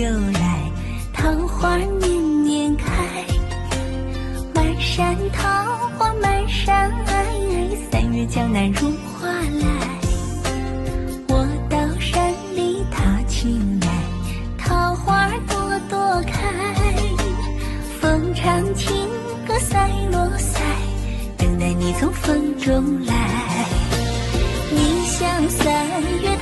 又来，桃花年年开，满山桃花满山爱，三月江南如花来。我到山里踏青来，桃花朵朵开，风唱情歌赛罗赛，等待你从风中来。你像三月。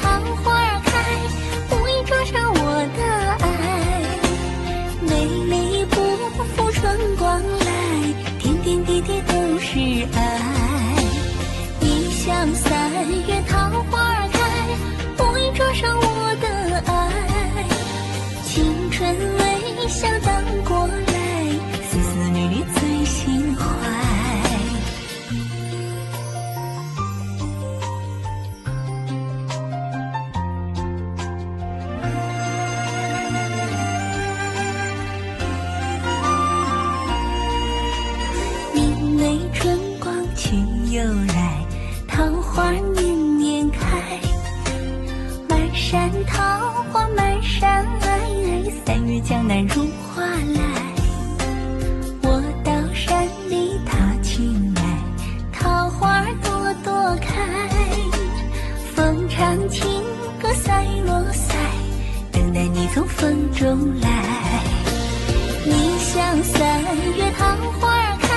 来，桃花年年开，满山桃花满山爱。三月江南如花来，我到山里踏青来，桃花朵朵开，风唱情歌赛罗赛，等待你从风中来。你像三月桃花开。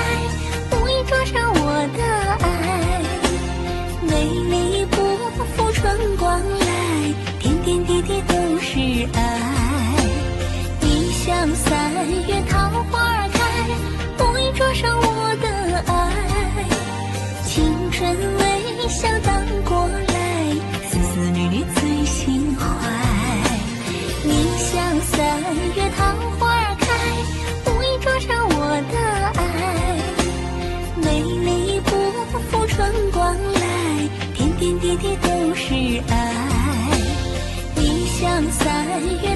三月桃花开，无意灼伤我的爱。青春微笑荡过来，丝丝缕缕最心怀。你像三月桃花开，无意灼伤我的爱。美丽不负春光来，点点滴滴都是爱。你像三月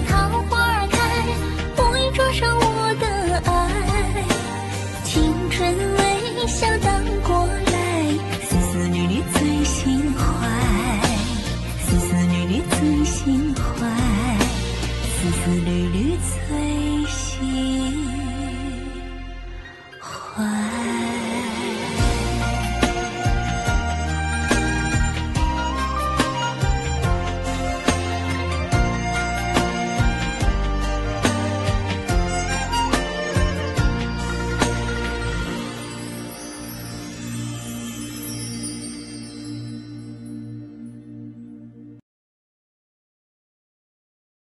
花。